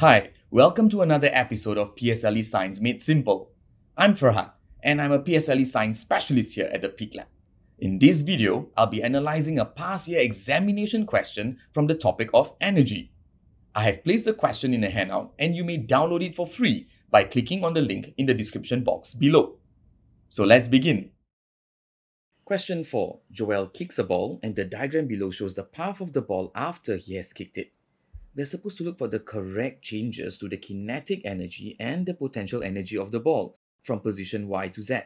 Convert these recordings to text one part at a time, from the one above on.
Hi, welcome to another episode of PSLE Science Made Simple. I'm Firhad, and I'm a PSLE Science specialist here at the Pique Lab. In this video, I'll be analyzing a past year examination question from the topic of energy. I have placed the question in a handout and you may download it for free by clicking on the link in the description box below. So let's begin. Question 4. Joel kicks a ball and the diagram below shows the path of the ball after he has kicked it we're supposed to look for the correct changes to the kinetic energy and the potential energy of the ball from position Y to Z.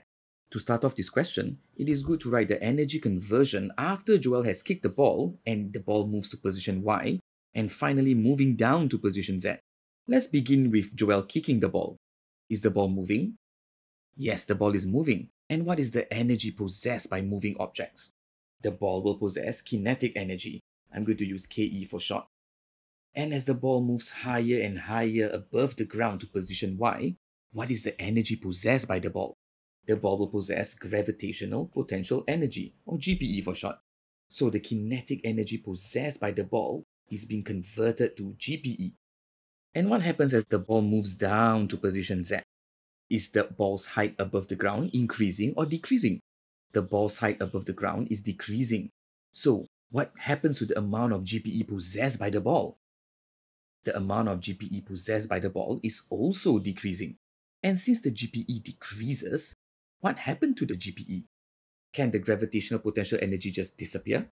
To start off this question, it is good to write the energy conversion after Joel has kicked the ball and the ball moves to position Y and finally moving down to position Z. Let's begin with Joel kicking the ball. Is the ball moving? Yes, the ball is moving. And what is the energy possessed by moving objects? The ball will possess kinetic energy. I'm going to use KE for short. And as the ball moves higher and higher above the ground to position Y, what is the energy possessed by the ball? The ball will possess gravitational potential energy, or GPE for short. So the kinetic energy possessed by the ball is being converted to GPE. And what happens as the ball moves down to position Z? Is the ball's height above the ground increasing or decreasing? The ball's height above the ground is decreasing. So what happens to the amount of GPE possessed by the ball? The amount of GPE possessed by the ball is also decreasing. And since the GPE decreases, what happened to the GPE? Can the gravitational potential energy just disappear?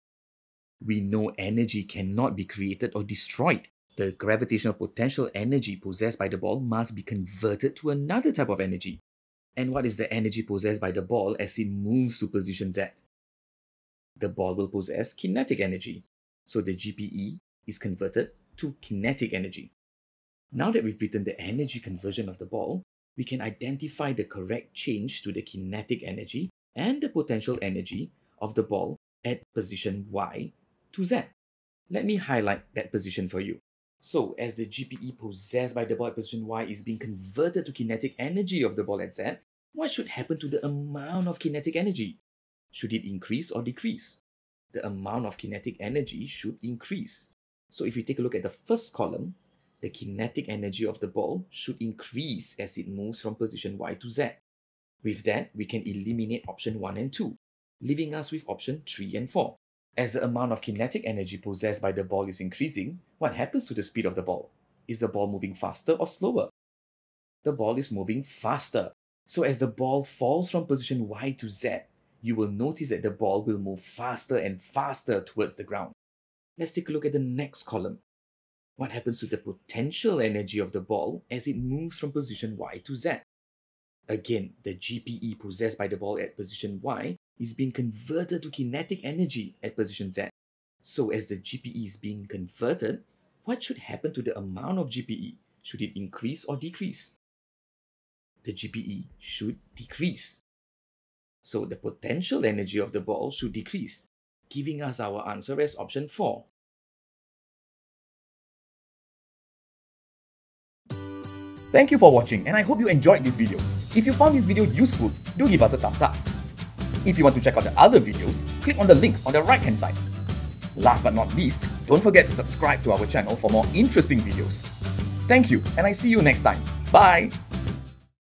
We know energy cannot be created or destroyed. The gravitational potential energy possessed by the ball must be converted to another type of energy. And what is the energy possessed by the ball as it moves to position Z? The ball will possess kinetic energy. So the GPE is converted to kinetic energy. Now that we've written the energy conversion of the ball, we can identify the correct change to the kinetic energy and the potential energy of the ball at position Y to Z. Let me highlight that position for you. So, as the GPE possessed by the ball at position Y is being converted to kinetic energy of the ball at Z, what should happen to the amount of kinetic energy? Should it increase or decrease? The amount of kinetic energy should increase. So if you take a look at the first column, the kinetic energy of the ball should increase as it moves from position Y to Z. With that, we can eliminate option 1 and 2, leaving us with option 3 and 4. As the amount of kinetic energy possessed by the ball is increasing, what happens to the speed of the ball? Is the ball moving faster or slower? The ball is moving faster. So as the ball falls from position Y to Z, you will notice that the ball will move faster and faster towards the ground. Let's take a look at the next column. What happens to the potential energy of the ball as it moves from position Y to Z? Again, the GPE possessed by the ball at position Y is being converted to kinetic energy at position Z. So as the GPE is being converted, what should happen to the amount of GPE? Should it increase or decrease? The GPE should decrease. So the potential energy of the ball should decrease giving us our answer as option 4. Thank you for watching and I hope you enjoyed this video. If you found this video useful, do give us a thumbs up. If you want to check out the other videos, click on the link on the right hand side. Last but not least, don't forget to subscribe to our channel for more interesting videos. Thank you and I see you next time. Bye!